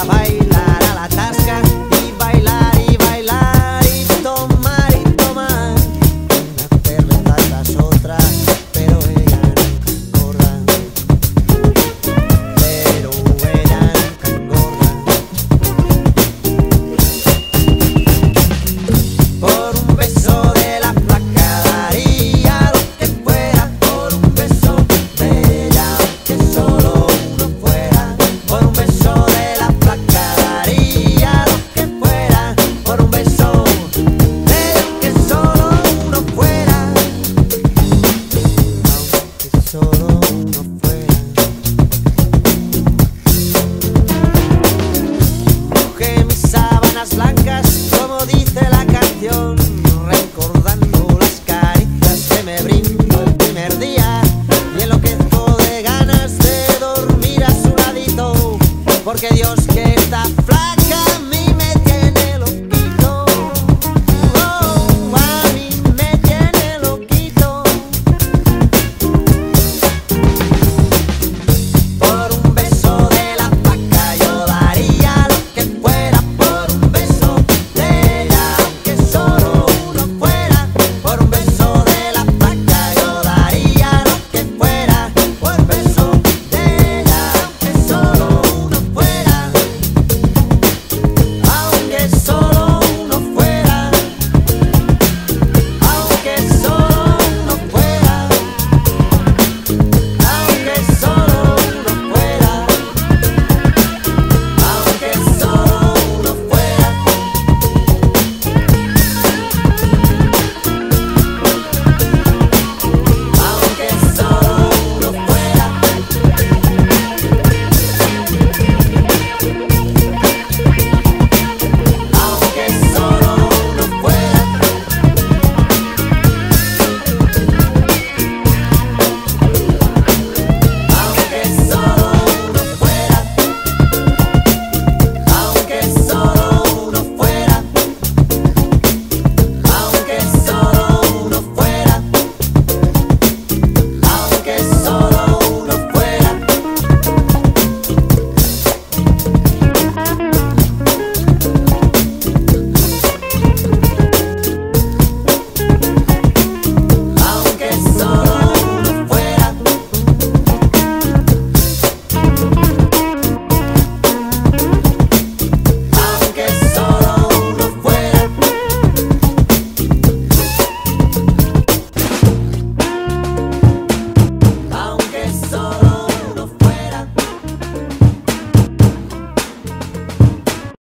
para bailar.